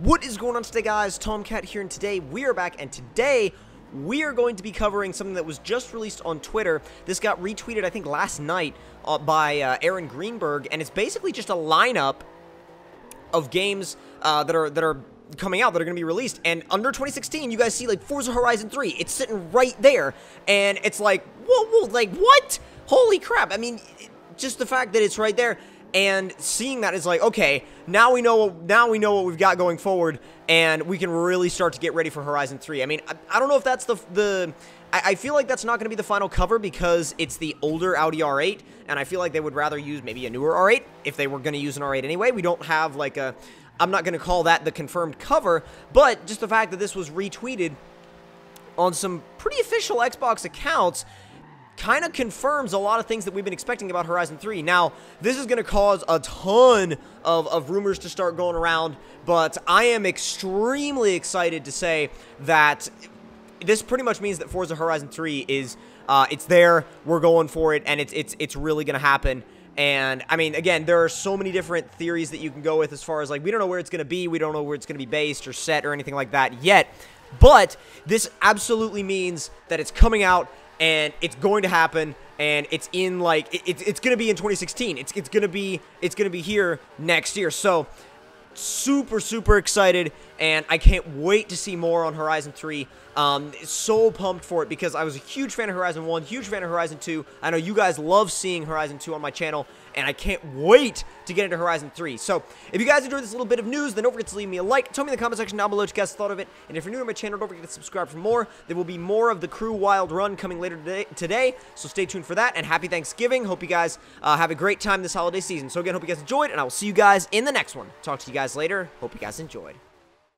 What is going on today, guys? Tomcat here, and today we are back, and today we are going to be covering something that was just released on Twitter. This got retweeted, I think, last night uh, by uh, Aaron Greenberg, and it's basically just a lineup of games uh, that are that are coming out that are going to be released. And under 2016, you guys see like Forza Horizon 3. It's sitting right there, and it's like, whoa, whoa, like what? Holy crap! I mean, just the fact that it's right there and seeing that is like okay now we know now we know what we've got going forward and we can really start to get ready for horizon 3 i mean i, I don't know if that's the the I, I feel like that's not going to be the final cover because it's the older audi r8 and i feel like they would rather use maybe a newer r8 if they were going to use an r8 anyway. We don't have like a i'm not going to call that the confirmed cover but just the fact that this was retweeted on some pretty official xbox accounts kind of confirms a lot of things that we've been expecting about Horizon 3. Now, this is going to cause a ton of, of rumors to start going around, but I am extremely excited to say that this pretty much means that Forza Horizon 3 is, uh, it's there, we're going for it, and it's, it's, it's really going to happen. And, I mean, again, there are so many different theories that you can go with as far as, like, we don't know where it's going to be, we don't know where it's going to be based or set or anything like that yet. But this absolutely means that it's coming out and it's going to happen and it's in like it, it's, it's gonna be in 2016 it's, it's gonna be it's gonna be here next year. So super super excited and I can't wait to see more on Horizon 3 um, so pumped for it because I was a huge fan of Horizon 1, huge fan of Horizon 2. I know you guys love seeing Horizon 2 on my channel, and I can't wait to get into Horizon 3. So, if you guys enjoyed this little bit of news, then don't forget to leave me a like. Tell me in the comment section down below what you guys thought of it. And if you're new to my channel, don't forget to subscribe for more. There will be more of the Crew Wild Run coming later today, today so stay tuned for that. And happy Thanksgiving. Hope you guys uh, have a great time this holiday season. So, again, hope you guys enjoyed, and I will see you guys in the next one. Talk to you guys later. Hope you guys enjoyed.